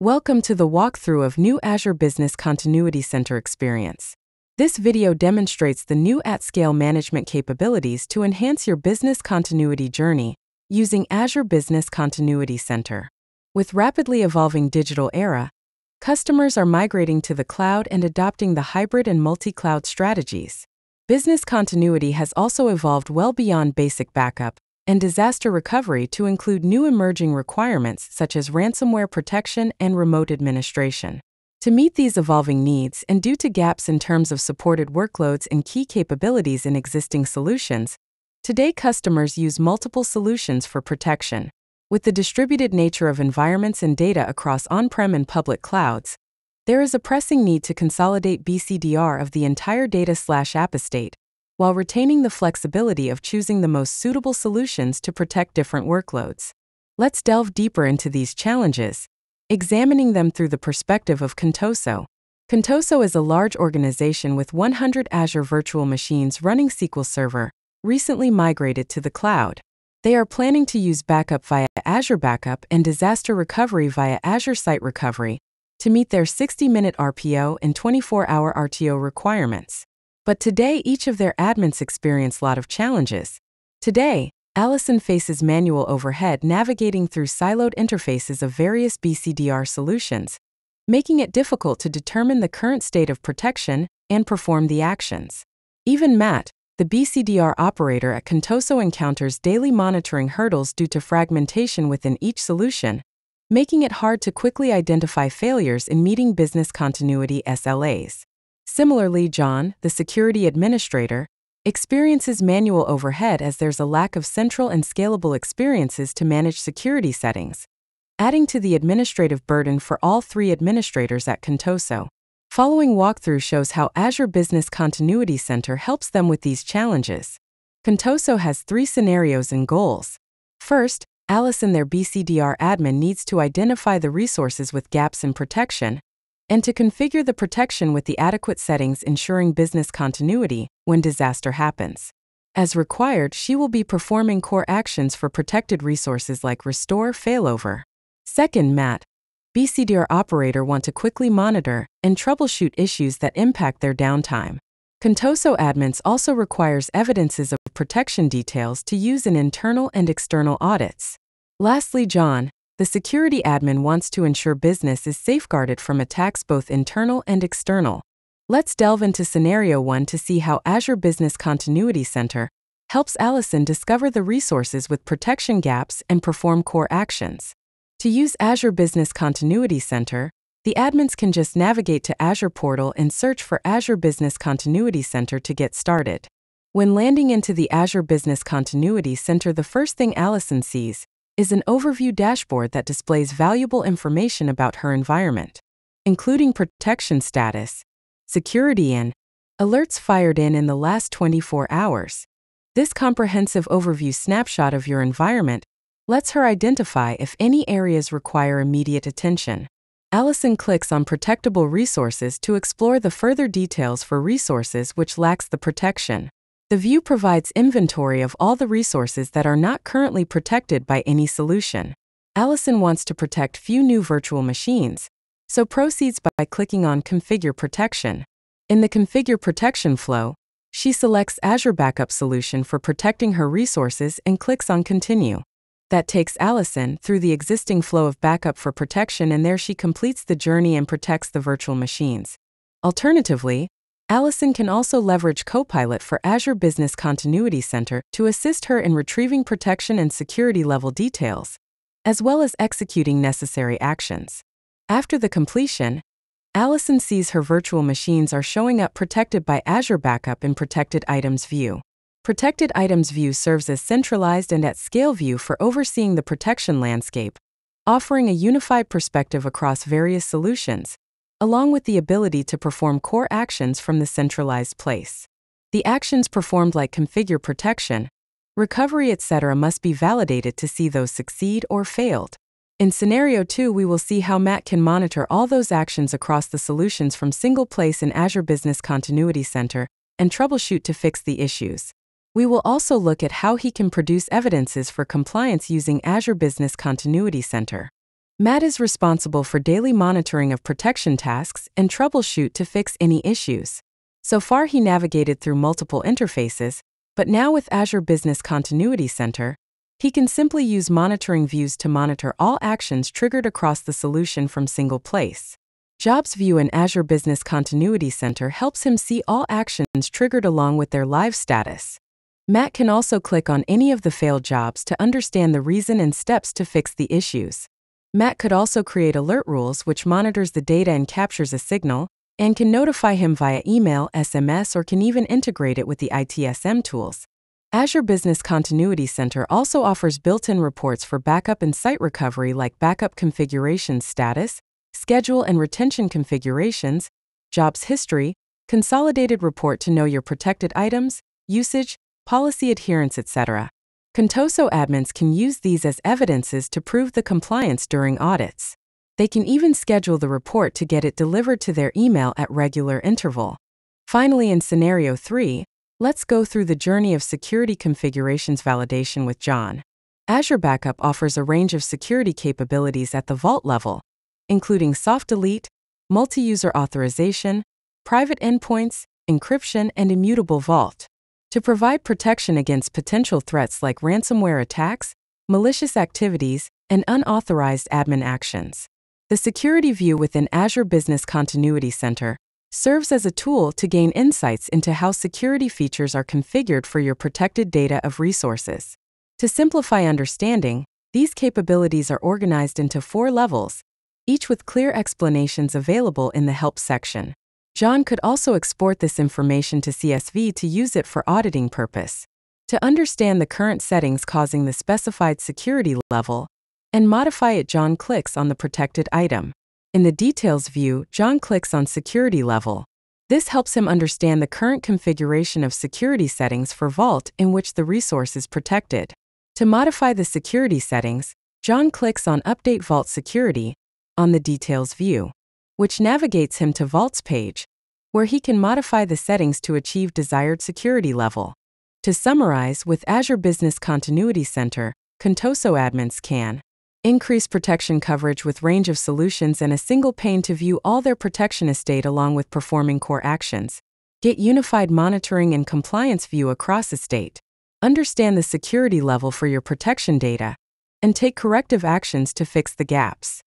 Welcome to the walkthrough of new Azure Business Continuity Center experience. This video demonstrates the new at-scale management capabilities to enhance your business continuity journey using Azure Business Continuity Center. With rapidly evolving digital era, customers are migrating to the cloud and adopting the hybrid and multi-cloud strategies. Business continuity has also evolved well beyond basic backup and disaster recovery to include new emerging requirements such as ransomware protection and remote administration. To meet these evolving needs and due to gaps in terms of supported workloads and key capabilities in existing solutions, today customers use multiple solutions for protection. With the distributed nature of environments and data across on prem and public clouds, there is a pressing need to consolidate BCDR of the entire data slash app estate while retaining the flexibility of choosing the most suitable solutions to protect different workloads. Let's delve deeper into these challenges, examining them through the perspective of Contoso. Contoso is a large organization with 100 Azure virtual machines running SQL Server, recently migrated to the cloud. They are planning to use backup via Azure Backup and disaster recovery via Azure Site Recovery to meet their 60 minute RPO and 24 hour RTO requirements. But today, each of their admins experience a lot of challenges. Today, Allison faces manual overhead navigating through siloed interfaces of various BCDR solutions, making it difficult to determine the current state of protection and perform the actions. Even Matt, the BCDR operator at Contoso encounters daily monitoring hurdles due to fragmentation within each solution, making it hard to quickly identify failures in meeting business continuity SLAs. Similarly, John, the security administrator, experiences manual overhead as there's a lack of central and scalable experiences to manage security settings, adding to the administrative burden for all three administrators at Contoso. Following walkthrough shows how Azure Business Continuity Center helps them with these challenges. Contoso has three scenarios and goals. First, Allison their BCDR admin, needs to identify the resources with gaps in protection, and to configure the protection with the adequate settings ensuring business continuity when disaster happens. As required, she will be performing core actions for protected resources like restore failover. Second, Matt, BCDR operator want to quickly monitor and troubleshoot issues that impact their downtime. Contoso admins also requires evidences of protection details to use in internal and external audits. Lastly, John, the security admin wants to ensure business is safeguarded from attacks both internal and external. Let's delve into scenario 1 to see how Azure Business Continuity Center helps Allison discover the resources with protection gaps and perform core actions. To use Azure Business Continuity Center, the admins can just navigate to Azure Portal and search for Azure Business Continuity Center to get started. When landing into the Azure Business Continuity Center, the first thing Allison sees is an overview dashboard that displays valuable information about her environment, including protection status, security and alerts fired in in the last 24 hours. This comprehensive overview snapshot of your environment lets her identify if any areas require immediate attention. Allison clicks on Protectable Resources to explore the further details for resources which lacks the protection. The view provides inventory of all the resources that are not currently protected by any solution. Allison wants to protect few new virtual machines, so proceeds by clicking on Configure Protection. In the Configure Protection flow, she selects Azure Backup Solution for protecting her resources and clicks on Continue. That takes Allison through the existing flow of backup for protection and there she completes the journey and protects the virtual machines. Alternatively, Allison can also leverage Copilot for Azure Business Continuity Center to assist her in retrieving protection and security level details, as well as executing necessary actions. After the completion, Allison sees her virtual machines are showing up protected by Azure Backup in Protected Items View. Protected Items View serves as centralized and at scale view for overseeing the protection landscape, offering a unified perspective across various solutions, along with the ability to perform core actions from the centralized place. The actions performed like configure protection, recovery, etc. must be validated to see those succeed or failed. In scenario 2, we will see how Matt can monitor all those actions across the solutions from single place in Azure Business Continuity Center and troubleshoot to fix the issues. We will also look at how he can produce evidences for compliance using Azure Business Continuity Center. Matt is responsible for daily monitoring of protection tasks and troubleshoot to fix any issues. So far, he navigated through multiple interfaces, but now with Azure Business Continuity Center, he can simply use monitoring views to monitor all actions triggered across the solution from single place. Jobs View in Azure Business Continuity Center helps him see all actions triggered along with their live status. Matt can also click on any of the failed jobs to understand the reason and steps to fix the issues. Matt could also create alert rules which monitors the data and captures a signal, and can notify him via email, SMS, or can even integrate it with the ITSM tools. Azure Business Continuity Center also offers built in reports for backup and site recovery like backup configuration status, schedule and retention configurations, jobs history, consolidated report to know your protected items, usage, policy adherence, etc. Contoso admins can use these as evidences to prove the compliance during audits. They can even schedule the report to get it delivered to their email at regular interval. Finally, in scenario 3, let's go through the journey of security configurations validation with John. Azure Backup offers a range of security capabilities at the vault level, including soft delete, multi user authorization, private endpoints, encryption, and immutable vault. To provide protection against potential threats like ransomware attacks, malicious activities, and unauthorized admin actions. The Security View within Azure Business Continuity Center serves as a tool to gain insights into how security features are configured for your protected data of resources. To simplify understanding, these capabilities are organized into four levels each with clear explanations available in the Help section. John could also export this information to CSV to use it for auditing purpose. To understand the current settings causing the specified security level and modify it, John clicks on the protected item. In the Details view, John clicks on Security Level. This helps him understand the current configuration of security settings for Vault in which the resource is protected. To modify the security settings, John clicks on Update Vault Security on the Details view, which navigates him to Vault's page, where he can modify the settings to achieve desired security level. To summarize, with Azure Business Continuity Center, Contoso admins can increase protection coverage with range of solutions and a single pane to view all their protection estate along with performing core actions, get unified monitoring and compliance view across estate, understand the security level for your protection data, and take corrective actions to fix the gaps.